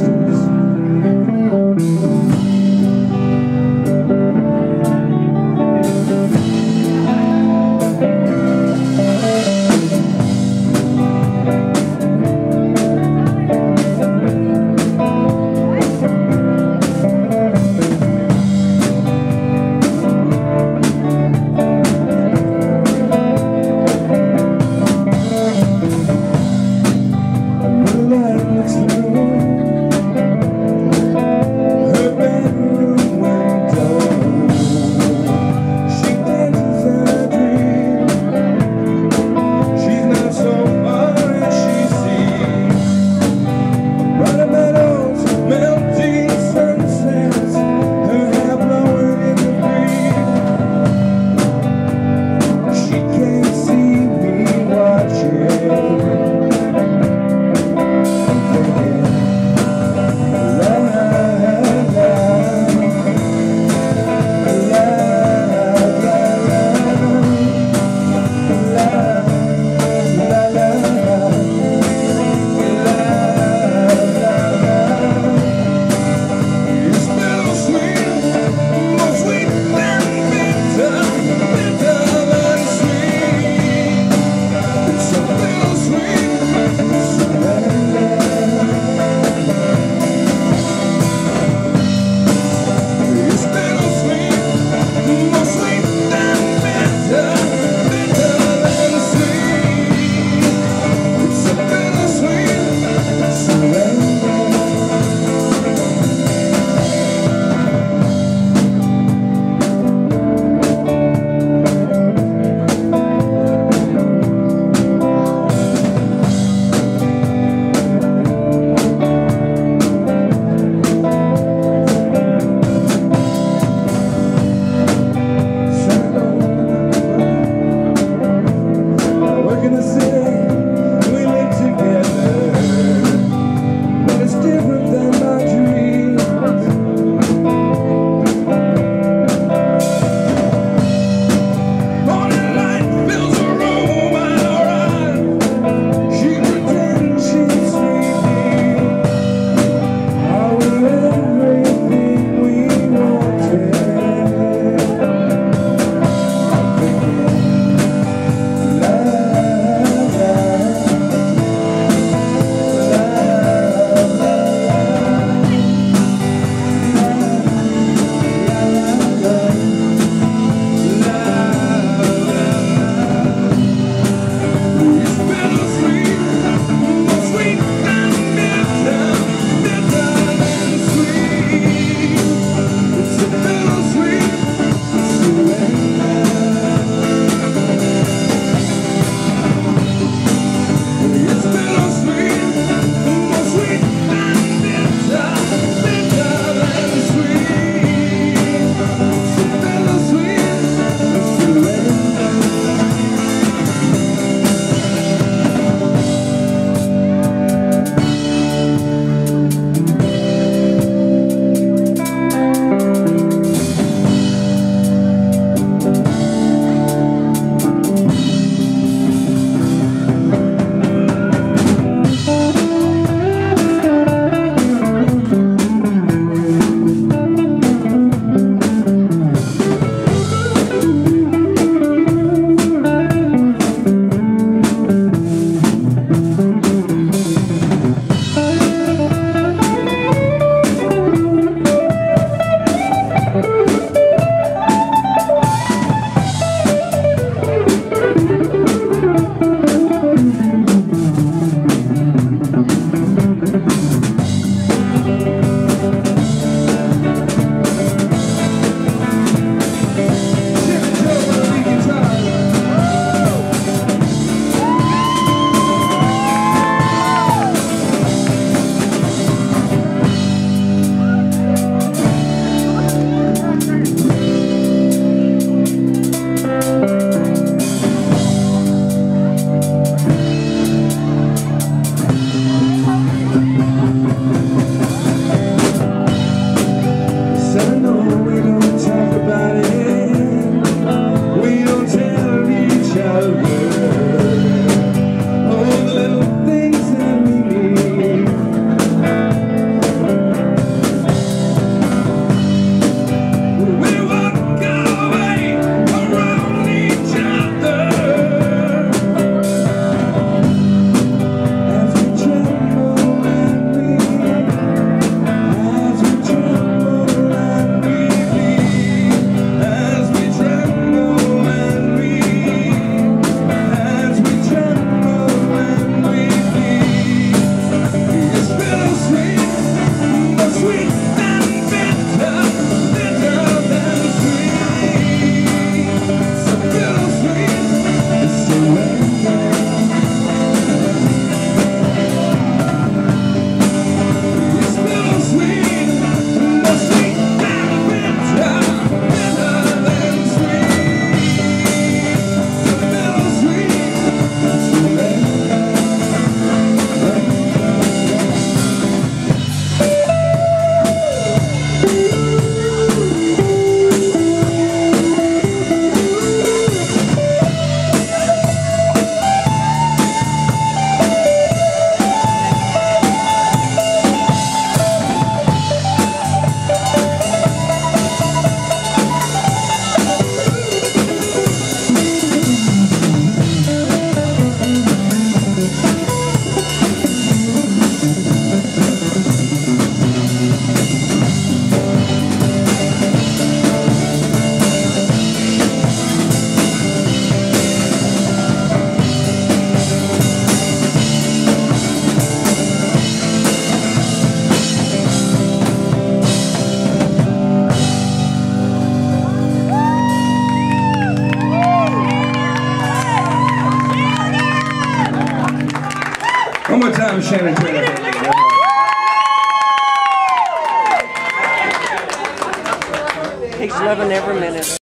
Jesus. Let's He's loving every minute.